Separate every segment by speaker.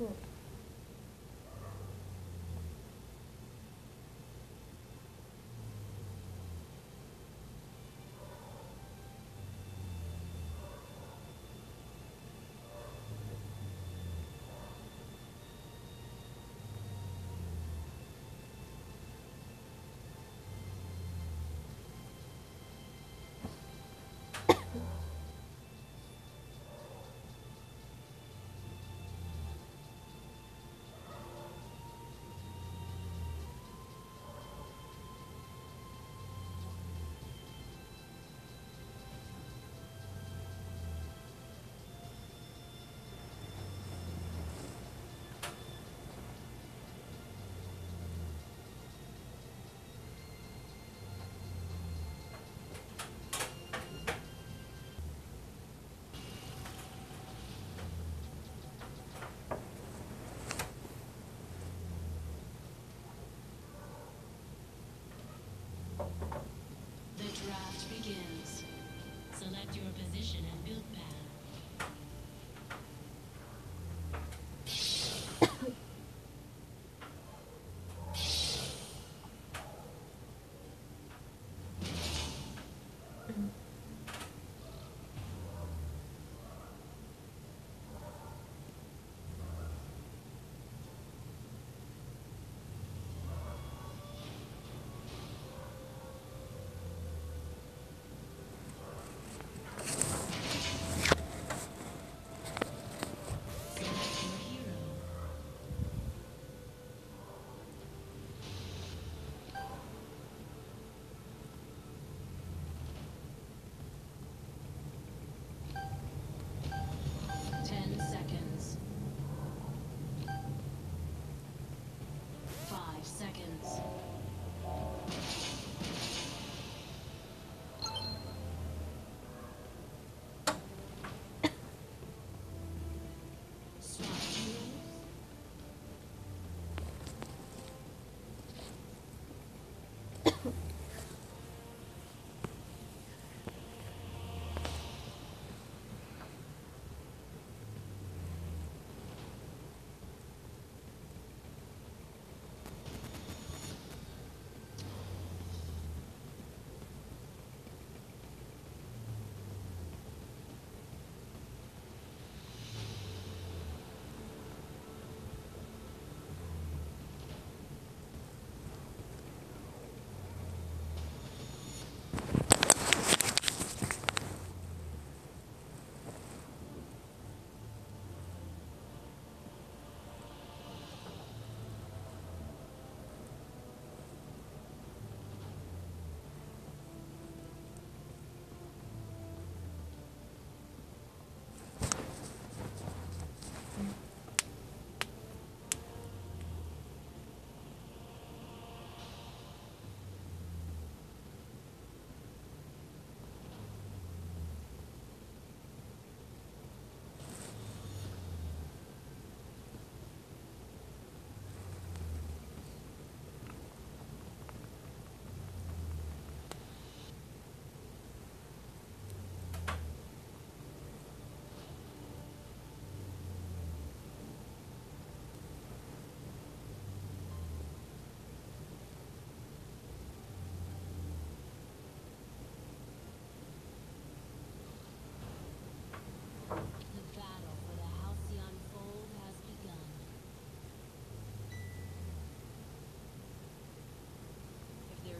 Speaker 1: 그 The draft begins. Select your position and build path.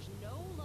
Speaker 1: There's no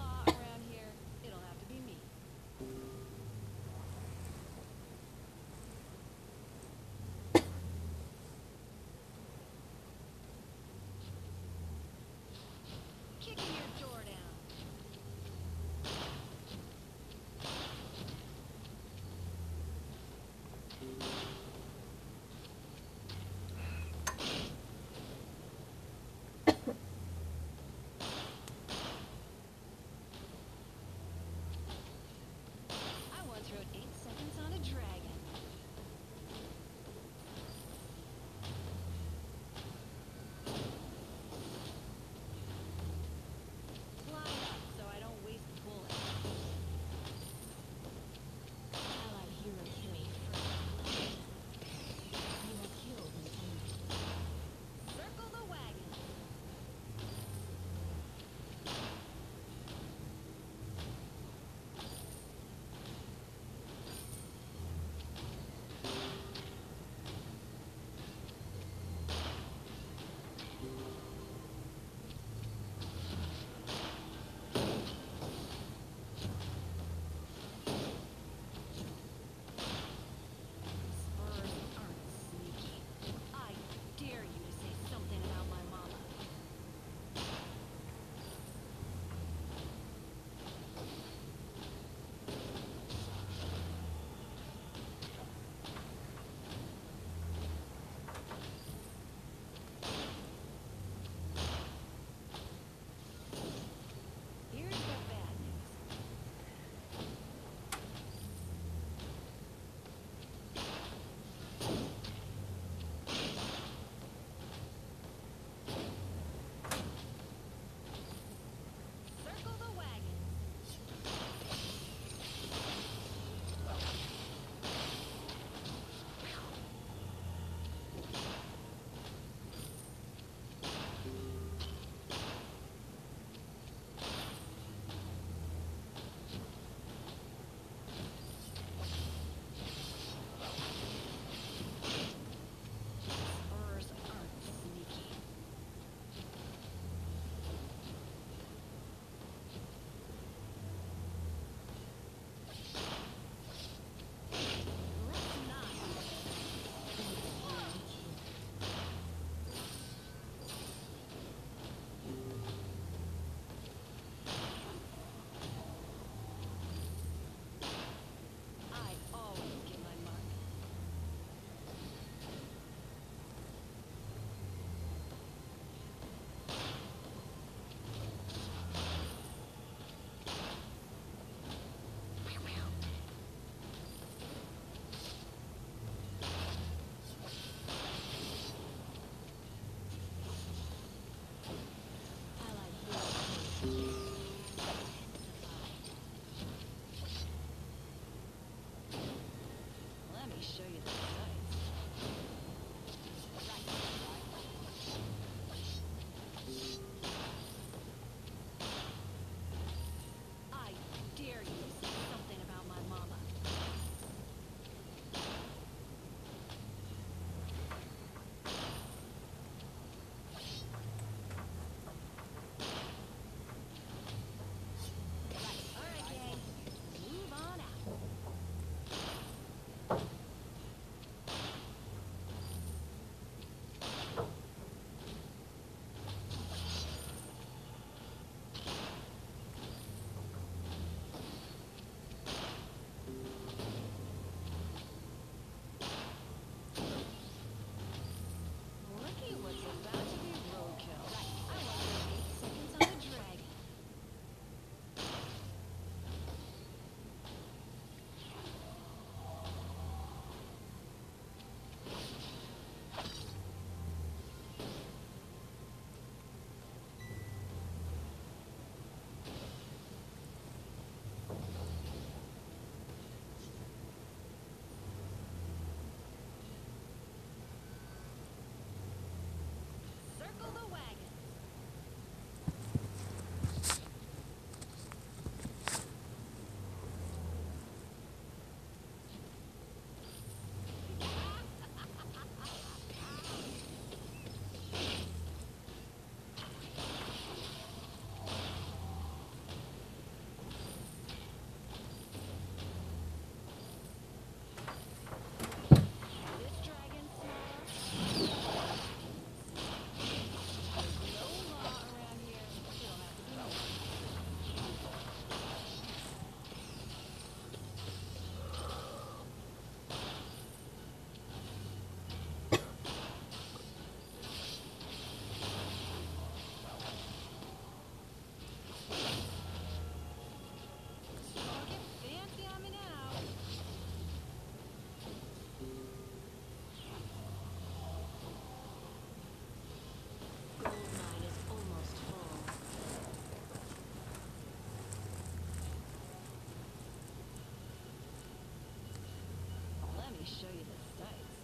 Speaker 1: show you the sights.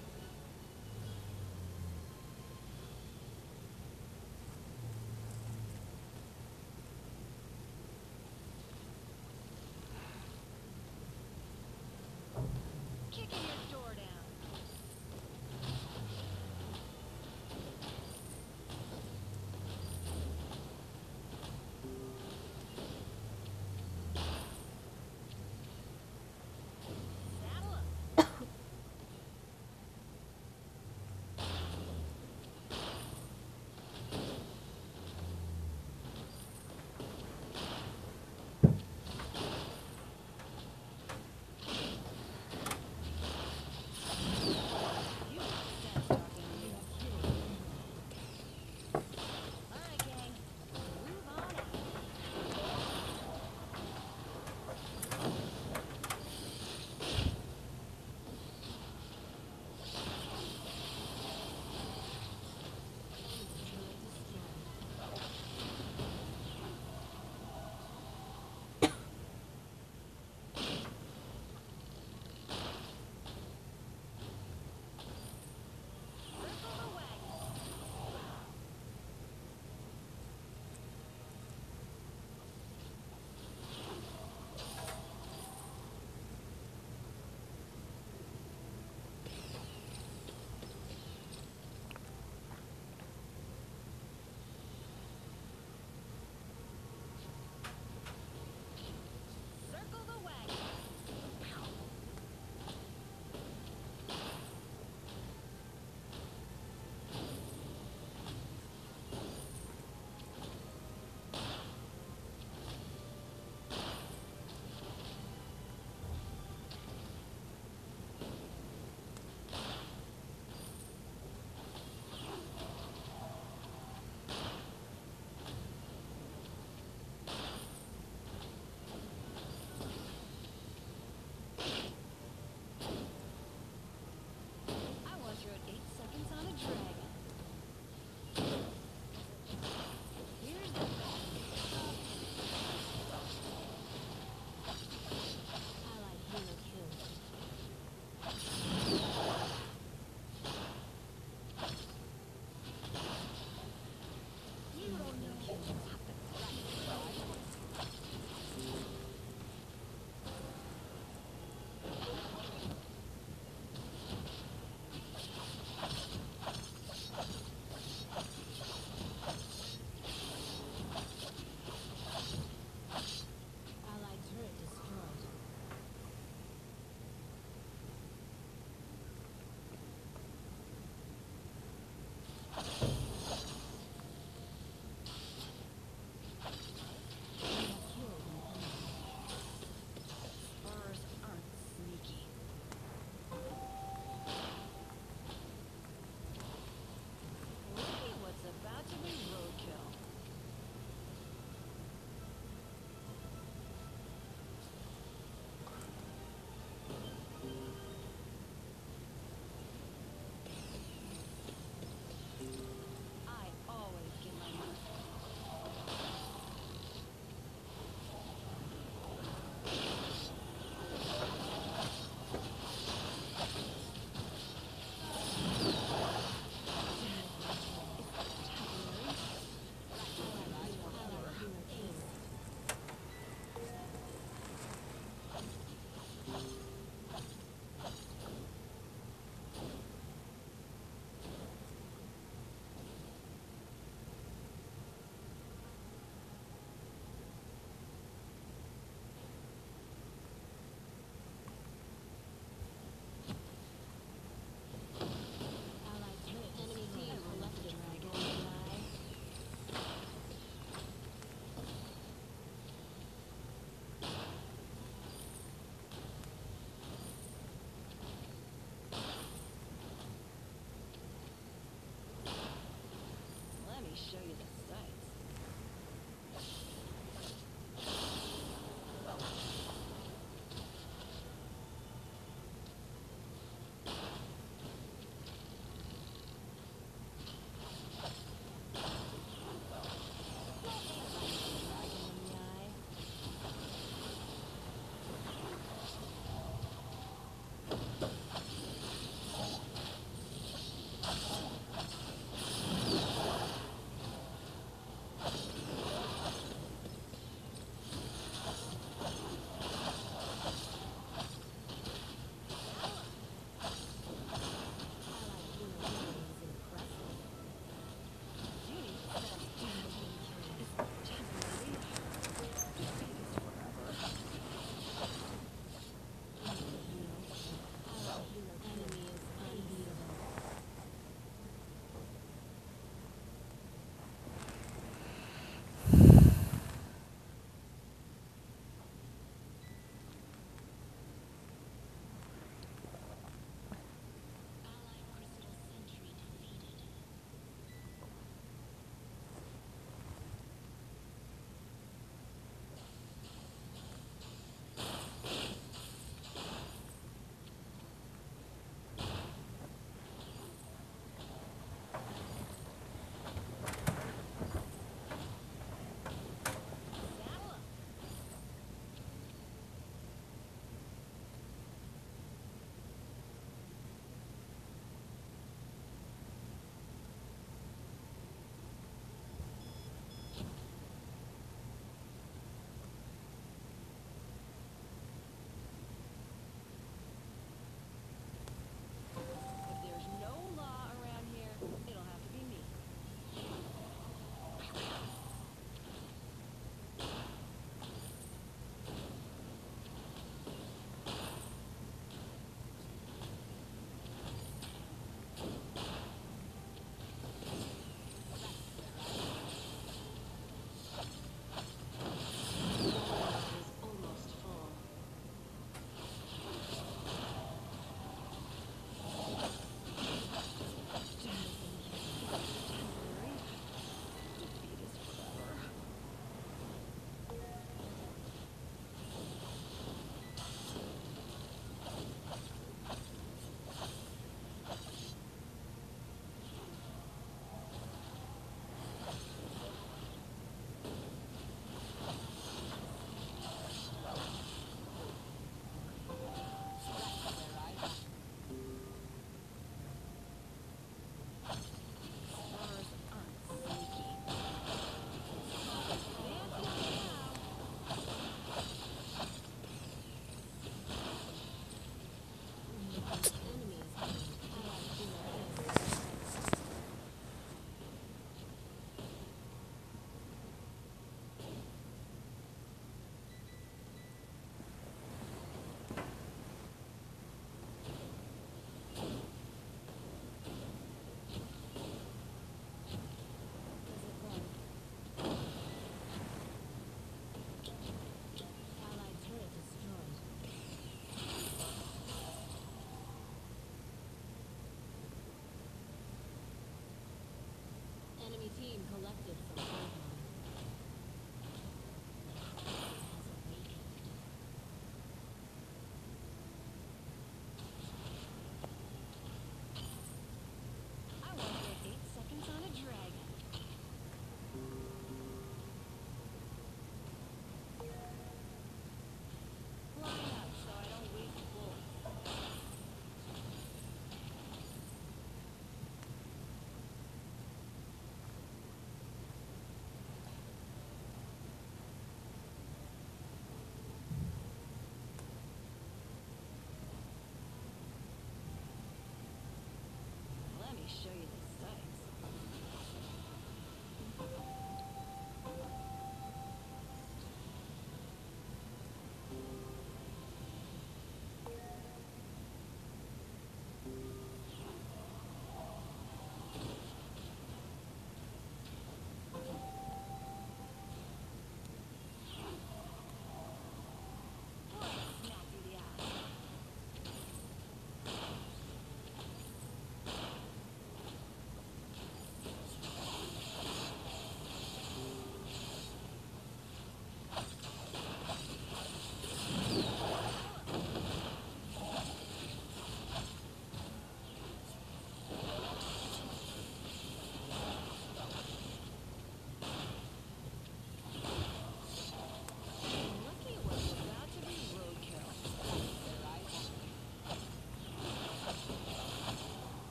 Speaker 1: Kicking